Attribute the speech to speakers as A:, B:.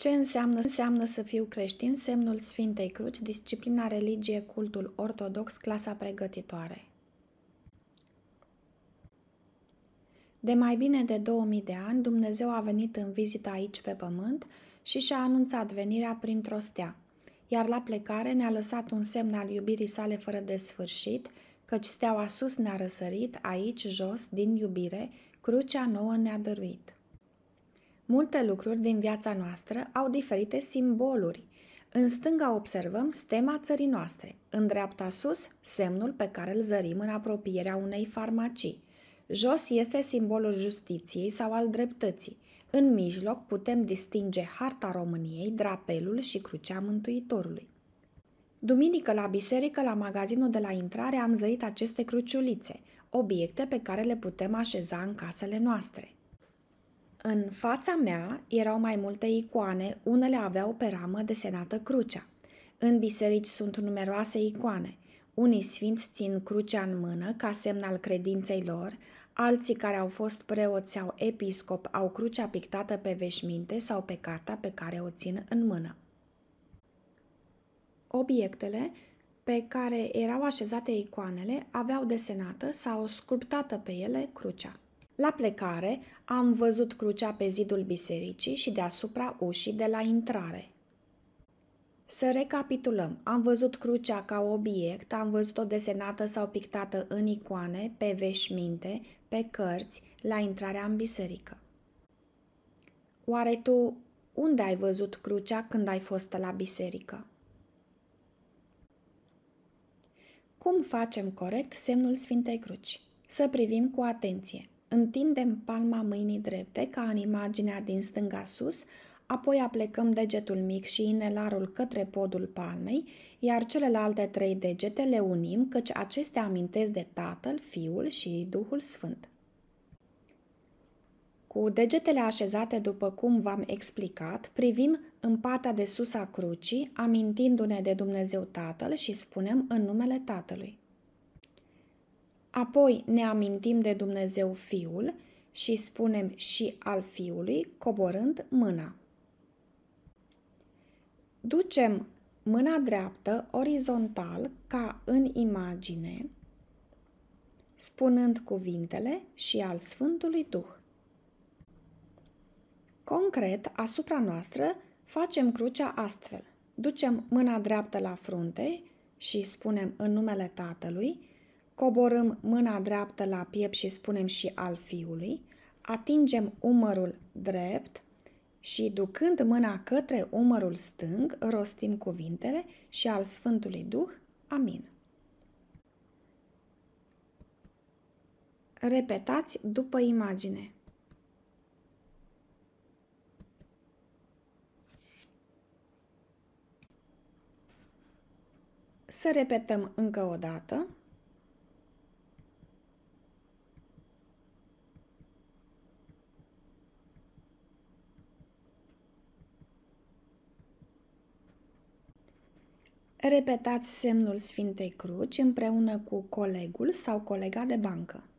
A: Ce înseamnă, înseamnă să fiu creștin? Semnul Sfintei Cruci, disciplina religie, cultul ortodox, clasa pregătitoare. De mai bine de 2000 de ani, Dumnezeu a venit în vizită aici pe pământ și și-a anunțat venirea printr-o stea, iar la plecare ne-a lăsat un semn al iubirii sale fără de sfârșit, căci steaua sus ne-a răsărit, aici, jos, din iubire, crucea nouă ne-a dăruit. Multe lucruri din viața noastră au diferite simboluri. În stânga observăm stema țării noastre, în dreapta sus semnul pe care îl zărim în apropierea unei farmacii. Jos este simbolul justiției sau al dreptății. În mijloc putem distinge harta României, drapelul și crucea Mântuitorului. Duminică la biserică, la magazinul de la intrare, am zărit aceste cruciulițe, obiecte pe care le putem așeza în casele noastre. În fața mea erau mai multe icoane, unele aveau pe ramă desenată crucea. În biserici sunt numeroase icoane. Unii sfinți țin crucea în mână ca semn al credinței lor, alții care au fost preoți sau episcop au crucea pictată pe veșminte sau pe carta pe care o țin în mână. Obiectele pe care erau așezate icoanele aveau desenată sau sculptată pe ele crucea. La plecare am văzut crucea pe zidul bisericii și deasupra ușii de la intrare. Să recapitulăm. Am văzut crucea ca obiect, am văzut-o desenată sau pictată în icoane, pe veșminte, pe cărți, la intrarea în biserică. Oare tu unde ai văzut crucea când ai fost la biserică? Cum facem corect semnul Sfintei Cruci? Să privim cu atenție. Întindem palma mâinii drepte ca în imaginea din stânga sus, apoi aplecăm degetul mic și inelarul către podul palmei, iar celelalte trei degete le unim, căci acestea amintesc de Tatăl, Fiul și Duhul Sfânt. Cu degetele așezate după cum v-am explicat, privim în partea de sus a crucii, amintindu-ne de Dumnezeu Tatăl și spunem în numele Tatălui. Apoi ne amintim de Dumnezeu Fiul și spunem și al Fiului, coborând mâna. Ducem mâna dreaptă orizontal ca în imagine, spunând cuvintele și al Sfântului Duh. Concret, asupra noastră, facem crucea astfel. Ducem mâna dreaptă la frunte și spunem în numele Tatălui, coborâm mâna dreaptă la piept și spunem și al fiului, atingem umărul drept și ducând mâna către umărul stâng, rostim cuvintele și al Sfântului Duh. Amin. Repetați după imagine. Să repetăm încă o dată. Repetați semnul Sfintei Cruci împreună cu colegul sau colega de bancă.